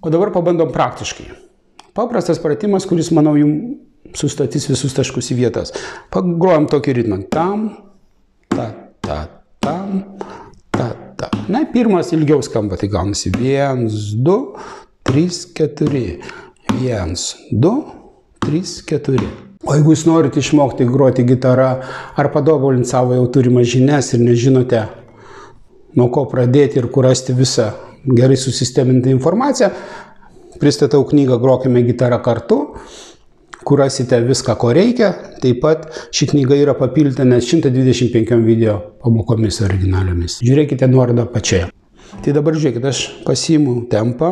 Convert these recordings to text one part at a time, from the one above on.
O dabar pabandom praktiškai. Paprastas pratimas, kuris, manau, jums sustatys visus taškus į vietas. Pagrojam tokį ritmą. Tam, ta, ta, tam, ta, ta. Na, pirmas ilgiau skamba, tai gaunasi 1, 2, 3, 4. 1, 2, 3, 4. O jeigu jūs norite išmokti groti gitarą ar padobulinti savo jau turimas žinias ir nežinote, nuo ko pradėti ir kur rasti visą gerai susistemintą informaciją, pristatau knygą Grokime gitarą kartu, kur rasite viską, ko reikia. Taip pat ši knyga yra papildyta net 125 video pamokomis originaliomis. Žiūrėkite nuorodą pačioje. Tai dabar žiūrėkit, aš pasiimu tempą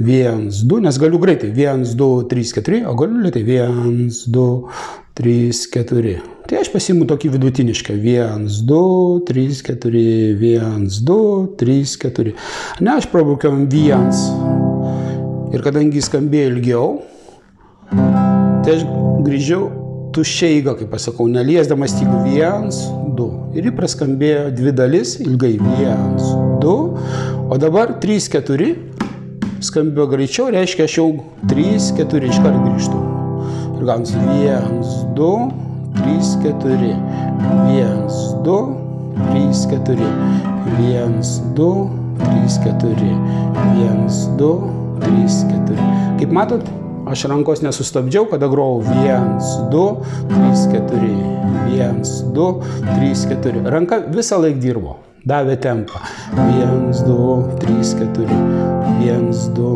1, 2, nes galiu greitai 1, 2, 3, 4, o galiu lėtai 1, 2, 3, 4. Tai aš pasiimu tokį vidutinišką 1, 2, 3, 4, 1, 2, 3, 4. Ne, aš prabraukiam 1. Ir kadangi skambėjo ilgiau, tai aš grįžiau tuščia eiga, kaip pasakau, neliesdamas tik 1, 2. Ir ji praskambėjo dvi dalis, ilgai 1, 2, o dabar 3, 4. Skambėjo greičiau, reiškia, aš jau 3, 4 iškart grįžtu. Ir gaunasi 1, 2, 3, 4. 1, 2, 3, 4. 1, 2, 3, 4. 1, 2, 3, 4. Kaip matot, Aš rankos nesustabdžiau, kada grojau 1, 2, 3, 4, 1, 2, 3, 4. Ranka visą laiką dirbo, davė tempą. 1, 2, 3, 4, 1, 2,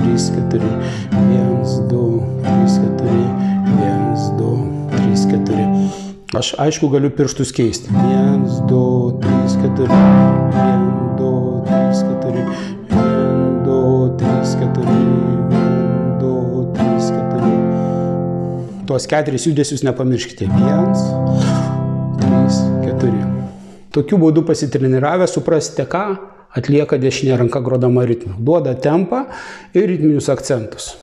3, 4, 1, Aš aišku galiu pirštus keisti. 1, 2, 3, 4, 1, 2, 3, 4, 1, 2, 3, 4. tuos keturis judesius nepamirškite. Vienas, trys, keturi. Tokiu būdu pasitreniravę suprasite, ką atlieka dešinė ranka grodama ritmu. Duoda tempą ir ritminius akcentus.